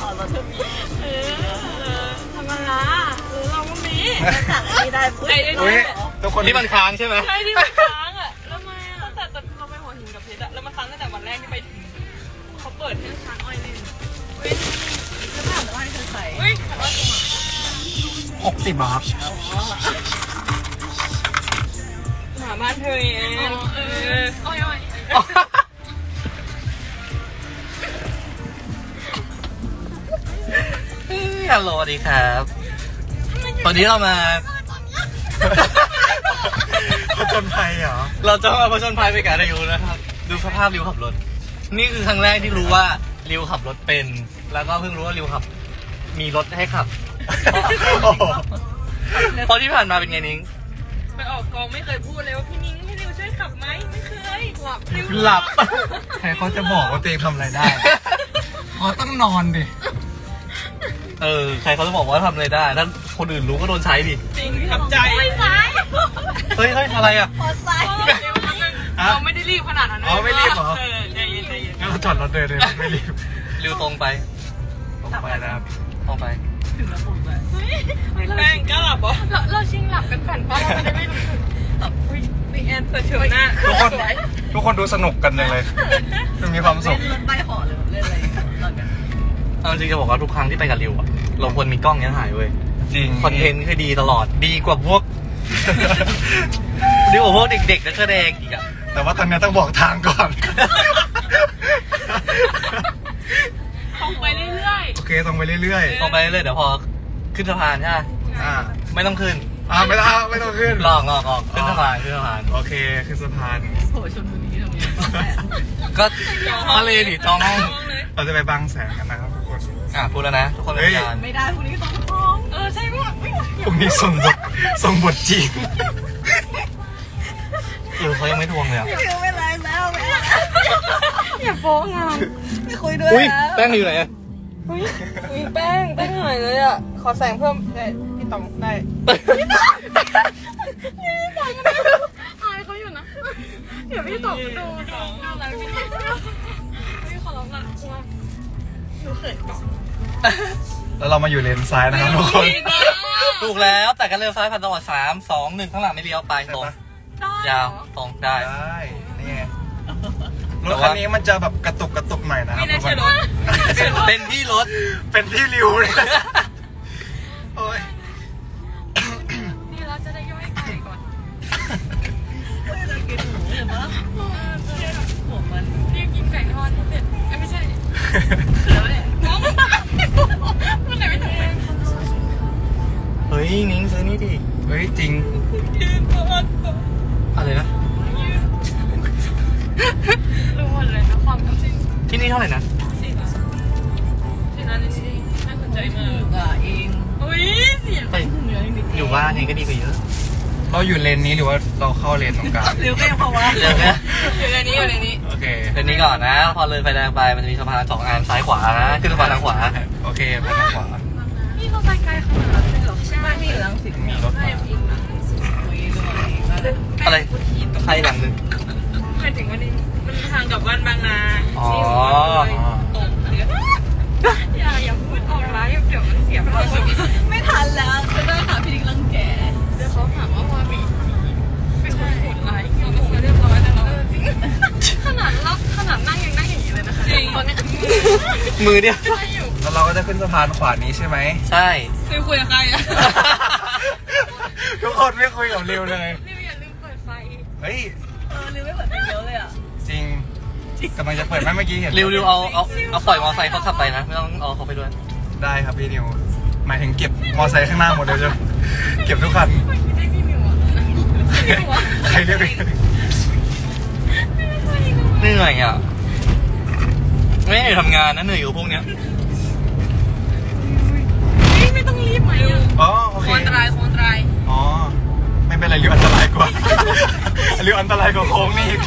อ๋อรถเธอมีเออธรรมดาหรือเราก็มีสั่งที่ได้ปุ๊บไอ้ไอ้อุ้ยเนี่ยทุกคนที่มันค้างใช่ไหมใช่ที่มันค้างอะแล้วทำไมอะตั้งแต่เราไปหัวหินกับเพชรอะแล้วมันค้างตั้งแต่วันแรกที่ไปถึงเขาเปิดให้ช้างอ้อยเล่นเฮ้ยจะถามว่าเธอใส่เฮ้ยแต่ว่าตรงอะหกสิบครับหมาบ้านเธอเองเอออ้อย ลโหลสวัสดีครับวันนี้เรามาผจญภัยเหรอ เราจะมาผจญภัยไปกับริวนะครับ ดูสภาพริวขับรถ นี่คือครั้งแรกที่รู้ว่าริวขับรถเป็น แล้วก็เพิ่งรู้ว่าริวขับ มีรถให้ขับโอ้โหเพราะที่ผ่านมาเป็นไงนิ้งไปออกกองไม่เคยพูดเลยว่าพี่นิ้งให้ริวช่วยขับไหมไม่เคยหลับริวหลับ ใครเขาจะบอกว่าตัวเองทำอะไรได้เขาต้องนอนดิ เออ ใครเขาจะบอกว่าทำอะไรได้ถ้าคนอื่นรู้ก็โดนใช้ดิจริงขับใจไม่ใช่เฮ้ยเฮ้ยอะไรอะพอใส่เราไม่ได้รีบขนาดนั้นอ๋อไม่รีบเหรอเออใจเย็นใจเย็นงั้นเราจอดรถเลยเลยไม่รีบริวตรงไปตรงไปนะครับตรงไปแป้งก็หลับเหรอเราเราชิงหลับกันก่อนเพราะเราไม่ได้ไม่รู้สึกหลับอุ้ยมีแอนเปิดเฉยหน้าทุกคนทุกคนดูสนุกกันจังเลยมันมีความสุขรถใต้หอเลยเล่นอะไรตอนกันเอาจริงจะบอกว่าทุกครั้งที่ไปกับริวอะ เราควรมีกล้องเนี้ยถ่ายเว้ยจริงคอนเทนต์คือดีตลอดดีกว่าพวก ดีกว่าพวกเด็กๆนักแสดงอีกอะแต่ว่าตอนนี้ต้องบอกทางก่อนตรงไปเรื่อยโอเคตรงไปเรื่อยตรงไปเรื่อยๆเดี๋ยวพอขึ้นสะพานใช่ไหมๆอ่าไม่ต้องขึ้นอ่าไม่ต้องไม่ต้องขึ้นลองลองลองขึ้นสะพานขึ้นสะพานโอเคขึ้นสะพานๆโหชนบุรีตรงนี้ก็ทะเลดิจองห้องเราจะไปบางแสนกันนะครับทุกคน อะพูดแล้วนะ ทุกคนเป็นเฮ้พยยานไม่ได้พรุ่งนี้ต้องท้องๆเออใช่ป่ะพรุ่งนี้ส่งบทส่งบทจริงเออเขายังไม่ทวงเลยอะคิวไม่ไรแล้วแม่อย่าโป๊งามไม่คุยด้วยอุ้ยนะแป้งอยู่ไหนอะอุ้ยอุ้ยแป้งแป้งหายเลยอะขอแสงเพิ่มได้พี่ต๋องได้อายเขาอยู่นะเดี๋ยวพี่ต๋องดูดูน่ารักพี่พี่ขอร้องละว่าหนูเขินก่อน แล้วเรามาอยู่เลนซ้ายนะครับทุกคนถูกแล้วแต่กันเร็วซ้ายผ่านจังหวัดสามสองหนึ่งข้างหลังไม่เลี้ยวไปตรงยาวตรงได้ได้นี่ไงรถคันนี้มันจะแบบกระตุกกระตุกหน่อยนะครัไม่บน่าทุกคเชื่อนรถเป็นที่รถเป็นที่ริวเลยโอ้ยนี่เราจะได้ย่อยไก่ก่อนไม่ได้กินหมูเห็นปะหัวมันรีบกินไก่ทอดให้เสร็จเอ้ยไม่ใช่ เฮ้ยนิ้งซื้อนี่ดิเฮ้ยจริงยืนตัวอ่อนอะไรนะรู้หมดเลยนะความจริงที่นี่เท่าไหร่นะจริงจริงนะนี่น่าสนใจมากอะเองอุ้ยเสียงเฮ้ยเหนื่อยนิดอยู่บ้านเองก็ดีกว่าเยอะเราอยู่เลนนี้หรือว่าเราเข้าเลนตรงกลางเร็วก็ยังพอวะเดี๋ยวนะอยู่นนี้อยู่ในนี้โอเคเดี๋ยวนี้ก่อนนะ พอเลยไฟแดงไปมันจะมีสะพานสองอันซ้ายขวานะขึ้นสะพานทางขวา โอเคไปทางขวานี่เราไปไกลขนาด นั้นเลยเหรอใช่บ้านพี่อยู่รังสิตมีรถมาอะไรใครหลังหนึ่งหมายถึงว่านี่มันทางกับบ้านบางนาอ๋อตรงเลยวอย่าอย่าพูดออกร้ายเดี๋ยวมันเสียความสุขไม่ทันแล้วจะได้หาพี่ดิ๊กรังแกเดี๋ยวเขาถามว่ามาบีเป็นคนโหดร้ายเราเป็เรียบร้อยแต่เราจริงขนาดเราขนาดนั่งยังนั่งอย่างนี้เลยนะคะจริงตอมือเนี่ยว เราก็จะขึ้นสะพานขวานี้ใช่ไหม ใช่ คือคุยกับใครอะทุกคนไม่คุยกับริวเลยนี่อย่าลืมเปิดไฟ เฮ้ย เออลืมไม่เปิดไฟเยอะเลยอะจริงกำลังจะเปิดไหมเมื่อกี้เห็นริวริวเอาเอาเอาปล่อยมอเตอร์ไซค์เขาขับไปนะไม่ต้องเอาเขาไปด้วย ได้ครับพี่นิว หมายถึงเก็บมอไซค์ข้างหน้าหมดเลยจ้ะเก็บทุกคันไม่ได้พี่มิวอะใครเรียกพี่เหนื่อยอะ ไม่ได้ทำงานนะเหนื่อยอยู่พวกเนี้ยเฮ้ยไม่ต้อง รีบไหมอะอ๋อโอเคโคนตรายโคนตรายอ๋อ ไม่เป็นไรริวอันตรายกว่าริวอันตรายกว่าโค้งนี่อีก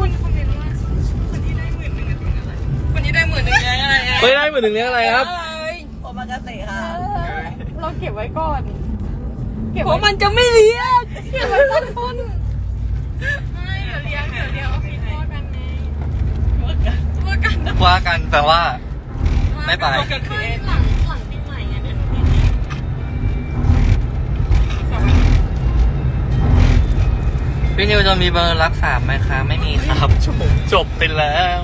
คนคนเห็นว่าคนที่ได้หมื่นหนึ่งถึงอะไรคนที่ได้หมื่นหนึ่งยังไงอะเฮ้ยได้หมื่นหนึ่งเลี้ยงอะไรครับโอมากาเสะค่ะ เราเก็บไว้ก่อน เก็บเพราะมันจะไม่เลี้ยงเก็บไว้ต้นทุนไม่เดี๋ยวเลี้ยงเดี๋ยวเลี้ยงออฟฟิศว่ากันไงว่ากัน ว่ากันแปลว่า ไม่ไปก็คือเอ็นหลั พี่นิวจะมีเบอร์รักสามไหมคะ ไม่มีครับ จบจบไปแล้ว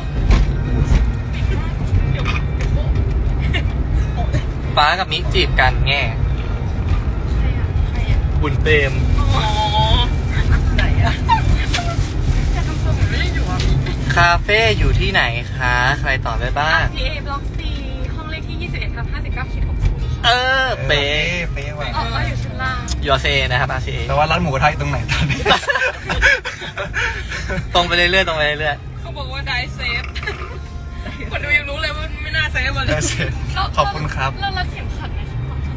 ป้ากับมิจีบกันแง่ใครอะใครอะบุญเปรมอ๋อไหนอะจะทำตัวเหมือนไม่ได้อยู่อะคาเฟ่อยู่ที่ไหนคะ ใครตอบได้บ้างพีเอบล็อกซีห้องเลขที่ 21ทับ59ขีด60 เออ เป๊ะเป๊ะว่ะอ๋ออยู่ชั้นล่างยอเซนะครับ RCA แต่ว่าร้านหมูกระทะอยู่ตรงไหนตอนนี้ ตรงไปเรื่อยๆตรงไปเรื่อยเขาบอกว่าได้เซฟคนดูยังรู้เลยว่าไม่น่าเซฟมันเลได้ยเสร็จขอบคุณครับเราเราเข็มขัดไหม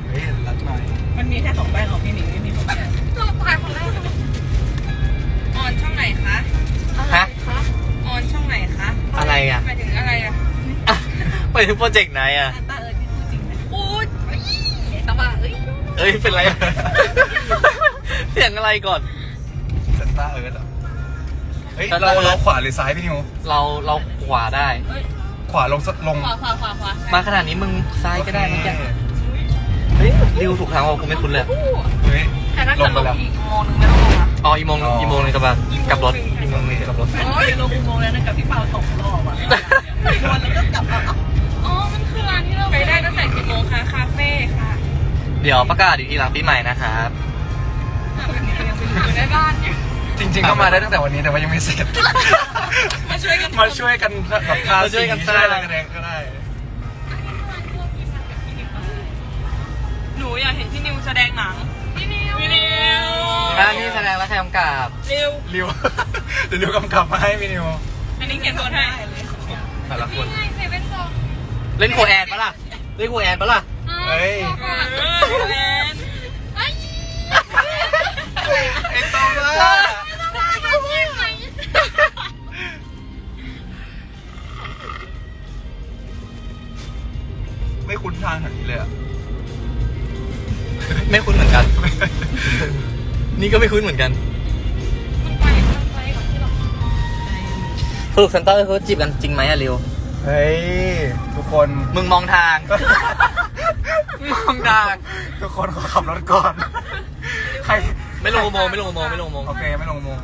เฮ้ยรักหน่อยมันมีแค่ของแป้งของพี่หนิงไม่มีของแป้งเราตายคนแรกเลยออนช่องไหนคะอะไรคะออนช่องไหนคะๆอะไรอะหมายถึงอะไรอะอะไปถึงโปรเจกต์ไหนอะ อันตาเอิร์ดที่พูดจริงไหมพูดตะบ่า เอ้ยเอ้ยเป็นไรอะเสียงอะไรก่อน เซนต้าเอิร์ธเหรอเฮ้ย Santa เรา Earth เราขวาหรือซ้ายพี่นิว เราเราขวาได้ขวาลงสลงขวาขวาขวาขวามาขนาดนี้มึงซ้ายก็ได้นะโอเคแกเฮ้ยริวถูกทางว่ากูไม่คุ้นเลย เฮ้ย แต่ถ้าลเกิงดไปลงแล้ว อีกโมงนึงไม่ต้องลงอะอ๋ออีโมงอ๋ออี อีโมงเลยกับกลับรถอีโมงเลยกับรถ โอ้ยลงอุโมงค์แล้วนะกับพี่เปาตกรอบอะวนแล้วก็กลับมาเอ้าอ๋อ มันคือร้านที่เราไปได้ตั้งแต่กี่โมงคะ คาเฟ่ค่ะ เดี๋ยวประกาศอยู่ที่หลังปีใหม่นะครับอยู่ในบ้านอยู่จริงๆก็มาได้ตั้งแต่วันนี้แต่ว่ายังไม่เสร็จ มาช่วยกันมาช่วยกันแบบทามาช่สีวยกันสช่ร้างวยอะไรก็ได้ หนูอยากเห็นพี่นิวแสดงหนังพี่นิวพี่นิวถ้านี่แสดงแล้วใครกำกับเร็วริวเดี๋ยวริวกำกับมาให้พี่นิวอันนี้เขียนบทให้แต่ละคนนี่ไงเซเว่นซองเล่นโคแอนปะล่ะเล่นโคแอนปะล่ะ เฮ้ยเออแอนไอ้ไอ้ตองล่ะจะพูดไหมไม่คุ้นทางแถวนี้เลยอะไม่คุ้นเหมือนกัน นี่ก็ไม่คุ้นเหมือนกันมันไปมันไปก่อนที่เราสรุปเซนเตอร์เขาจีบกันจริงไหมอะริวเฮ้ย ทุกคน มึงมองทาง มองทางทุกคนขอขับรถก่อน ใครไม่ลงอุโมงค์ไม่ลงอุโมงค์ไม่ลงอุโมงค์โอเคไม่ลงอุโมงค์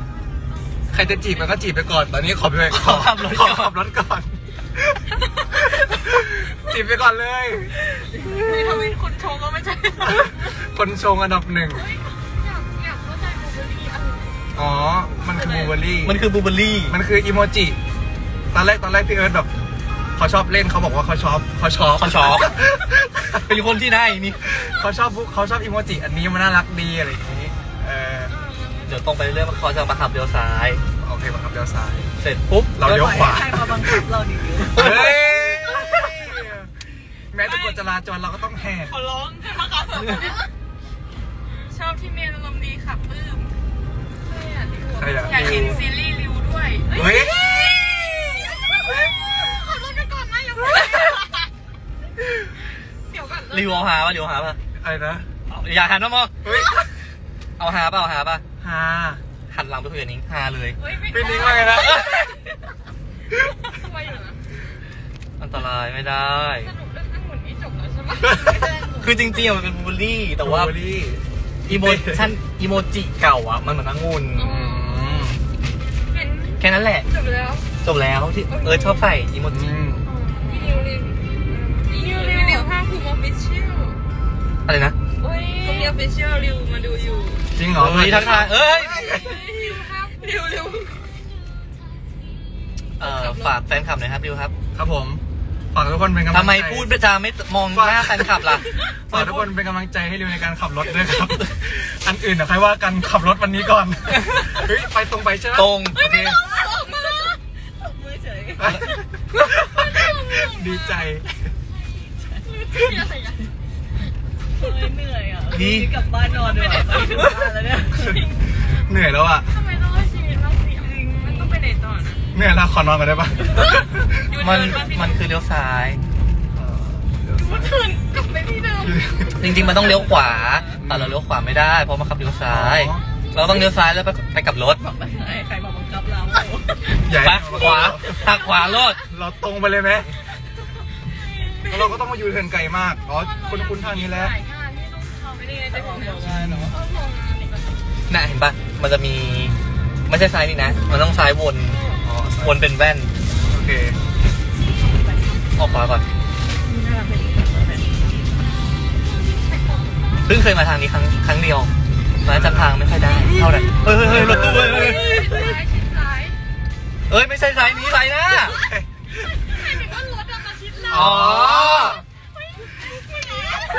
ใครจะจีบมันก็จีบไปก่อน ตอนนี้ขอไปขอขับรถขก่ออนขับรถก่อน จีบไปก่อนเลย นี่ทำไมคนชงก็ไม่ใช่คนชงอันดับหนึ่ง อยากอยากเข้าใจบูเบอรี่อะไรอ๋อ มันคือบูเบอรี่ มันคือบูเบอรี่ มันคืออีโมจิ ตอนแรกตอนแรกพี่เอิร์ธแบบ เขาชอบเล่นเขาบอกว่าเขาชอบเขาชอบเขาชอบเป็นคนที่ไหนนี่เขาชอบเขาชอบอีโมจิอันนี้มันน่ารักดีอะไรอย่างนี้เออเดี๋ยวตรงไปเรื่อยๆเขาจะมาขับเลี้ยวซ้ายโอเคมาขับเลี้ยวซ้าย เสร็จปุ๊บเราเลี้ยวขวาใครมาบังคับเราดิเฮ้ยแม้แต่กฎจราจรเราก็ต้องแหกขอร้องให้มาขับชอบที่เมย์อารมณ์ดีขับปลื้มใช่อะดิวใครอะอยากเห็นซีรีส์ริวด้วยเฮ้ย ริวเอาหาป่ะริวเอาหาป่ะอะไรนะเอาอย่าหันมามองเฮ้ยเอาหาป่ะเอาหาป่ะฮาหันหลังไปคุยกับนิ้งหาเลยเฮ้ยไม่พี่นิ้งว่าไงนะทำไมอยู่นะอันตรายไม่ได้ สรุปเรื่องทั้งหมดนี้จบแล้วใช่ไหมคือจริงๆอะมันเป็นบูลลี่แต่ว่าบูลลี่ emotion อีโมจิเก่าอะมันเหมือนองุ่นอืมเห็นแค่นั้นแหละ จบแล้ว จบแล้วที่เออชอบใส่อีโมอืจิ official อะไรนะโอ้ยภูมิ official ริวมาดูอยู่จริงเหรอเฮ้ยทักทายเอ้ยริวครับริวริวเอ่อฝากแฟนคลับหน่อยครับริวครับ ครับผมฝากทุกคนเป็นกำลังใจทำไมพูดประจาไม่มองหน้าแฟนคลับล่ะฝากทุกคนเป็นกำลังใจให้ริวในการขับรถด้วยครับ อันอื่นเดี๋ยวค่อยว่ากันขับรถวันนี้ก่อนเฮ้ยไปตรงไปใช่ไหมตรงโอเคออกมามือเฉยดีใจอะไรอะ เฮ้ยเหนื่อยอะนี่ กลับบ้านนอนดีกว่าไปถึงบ้านแล้วเนี่ยเหนื่อยแล้วอะ ทำไมต้องให้ชีวิตเราเสียจริงมันต้องไปไหนต่อนะ เหนื่อยแล้วขอนอนกันได้ปะมัน มันคือเลี้ยวซ้าย มันถึงกลับไปที่เดิมจริงๆ มันต้องเลี้ยวขวา แต่เราเลี้ยวขวาไม่ได้ เพราะมันขับเลี้ยวซ้าย อ๋อ เราต้องเลี้ยวซ้ายแล้วไปไปกับรถบอกไม่ให้ใครมาบังคับเรา ใหญ่ไปขวาหักขวารถเราตรงไปเลยไหม รเราก็ต้องมายูเทิร์นไกลมากอ๋อคุณคุณทางนี้แล้วหลายงานที่ต้องทำไม่ได้จะบอกเนี่ยได้เนาะเออลงอันนี้ก็น่ะเห็นปะมันจะมีไม่ใช่ซ้ายนี่นะ มันต้องซ้ายวนอ๋อวนเป็นแว่น โอเค ออกขวาก่อนเพิ่งเคยมาทางนี้ครั้งครั้งเดียวมาจำทางไม่ค่อยได้ เท่าไหร่เฮ้ยเฮ้ยเฮ้ยรถตู้เฮ้ยเฮ้ยซ้ายชิดซ้ายเอ้ยไม่ใช่ซ้ายนี้ซ้ายหน้า อ๋อ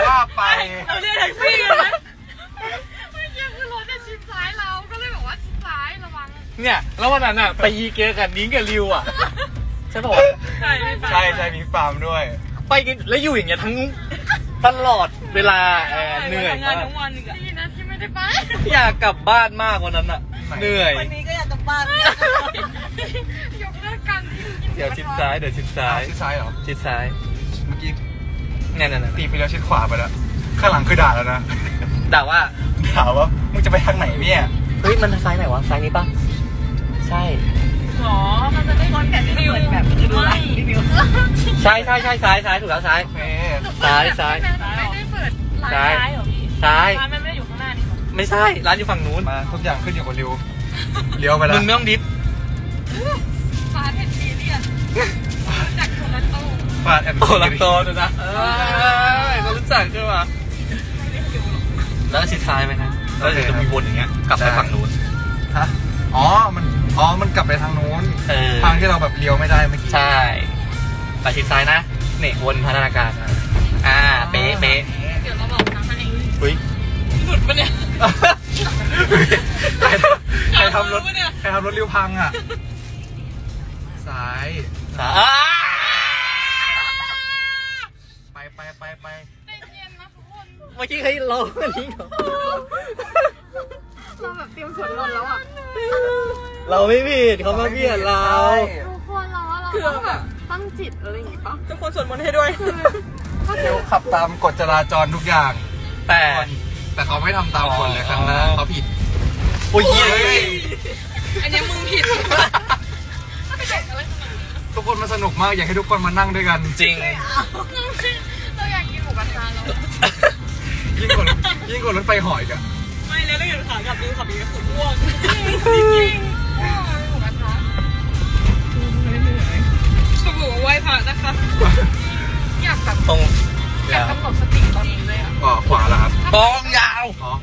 ว่าไปเราเรียกแท็กซี่กันไหมไม่ใช่คือรถจะชิดซ้ายเราก็เลยบอกว่าชิดซ้ายระวังเนี่ย แล้ววันนั้นอะไปยีเกกับนิ้งกับริวอะใช่ป่าวะใช่ไม่ไปใช่ใช่มีฟาร์มด้วย ไปกันแล้วอยู่อย่างเงี้ยทั้งตลอดเวลาเออเหนื่อยทำงานมากทั้งวันอีกอะดีนะที่ไม่ได้ไปอยากกลับบ้านมากวันนั้นอะไหนเหนื่อยวันนี้ก็อยากกลับบ้าน เดี๋ยวชิดซ้ายเดี๋ยวชิดซ้ายชิดซ้ายเหรอชิดซ้ายเมื่อกี้เนี่ยเนี่ยเนี่ยตีไปแล้วชิดขวาไปแล้วข้างหลังคือด่าแล้วนะด่าว่าถามว่ามึงจะไปทางไหนเนี่ยเฮ้ยมันซ้ายไหนวะซ้ายนี้ปะใช่หรอมันจะได้คอนแทคที่เหมือนแบบคือดูไรรีวิวใช่ใช่ใช่ซ้ายซ้ายถูกแล้วซ้ายโอเคซ้ายซ้ายไม่ได้เปิดร้านซ้ายซ้ายเหรอพี่ซ้ายร้านมันไม่ได้อยู่ข้างหน้านี่หรอไม่ใช่ร้านอยู่ฝั่งนู้นมาทุกอย่างขึ้นอยู่กับริวเลี้ยวไปแล้วมึงไม่ต้องดิฟฟ้าเพชรซีเรียส จากโทรโต้ฟาดแอนโอ้ลังโตด้วยนะเออเขารู้จักใช่ปะแล้วชิดซ้ายไหมนะแล้วเดี๋ยวจะมีวนอย่างเงี้ยกลับไปฝั่งนู้นฮะอ๋อมันอ๋อมันกลับไปทางนู้นทางที่เราแบบเลี้ยวไม่ได้เมื่อกี้ใช่ไปชิดซ้ายนะนี่วนพัฒนาการอ่าเป๊ะเป๊ะเดี๋ยวเราบอกทางให้อุ้ยหลุดปะเนี่ยใครทำรถใครทำรถเลี้ยวพังอะ ไปไปไปไปใจเย็นนะทุกคนเมื่อกี้ใครร้องอันนี้เหรอเราแบบเตรียมสวนรนแล้วอะเราไม่ผิดเขามาเบียดเราทุกคนเราว่าเราคือต้องแบบตั้งจิตอะไรอย่างงี้ปะทุกคนสวดมนต์ให้ด้วยเลี้ยวขับตามกฎจราจรทุกอย่าง แต่ แต่เขาไม่ทำตามคนเลยข้างหน้าอ๋อ เขาผิด โอ้ยเหี้ยเฮ้ย อันเนี้ยมึงผิด ทุกคนมันสนุกมากอยากให้ทุกคนมานั่งด้วยกัน จริง เราอยากกินหมูกระทะแล้วยิ่งกว่ารถยิ่งกว่ารถไฟเหอยกันไม่แล้วถ้าเกิดขากลับดูขับอีกก็คืออ้วกจริงๆว้าวหมูกระทะสบู่ไหว้พระนะคะ อยากแบบตรงอยากกำหนดสติตอนนี้เลยอะอ๋อขวาแล้วครับตองยาวอ๋อ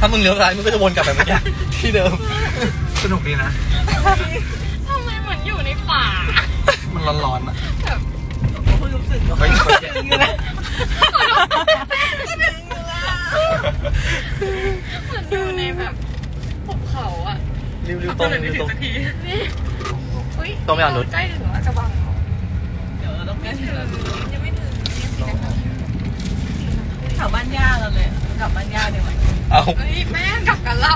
ถ้ามึงเลี้ยวซ้ายมึงก็จะวนกลับไปเมื่อกี้ที่เดิม สนุกดีนะ ทำไมเหมือนอยู่ในป่ามันร้อนๆอะแบบคุณรู้สึกเหรอเฮ้ยถึงอยู่แล้วก็ถึงอยู่แล้วเหมือนอยู่ในแบบภูเขาอะริ้วริ้วตก็รงเลยไม่ริ้วถึตรงงสักทีนี่อุ้ยต้องไปอ่านรถใกล้ถึงแล้วกระบังเหรอเดี๋ยวเราต้องไปไม่ถึถึงงยังไม่ถึงยังสีนะคะแถวบ้านย่าเราเลยกลับบ้านย่าเดี๋ยวมัน เอาเฮ้ยแม่กลับกับเรา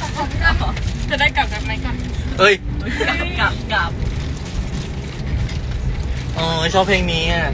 กลับพร้อมกันเหรอจะได้กลับกันไหมกันเอ้ยกลับกลับอ๋อชอบเพลงนี้อะ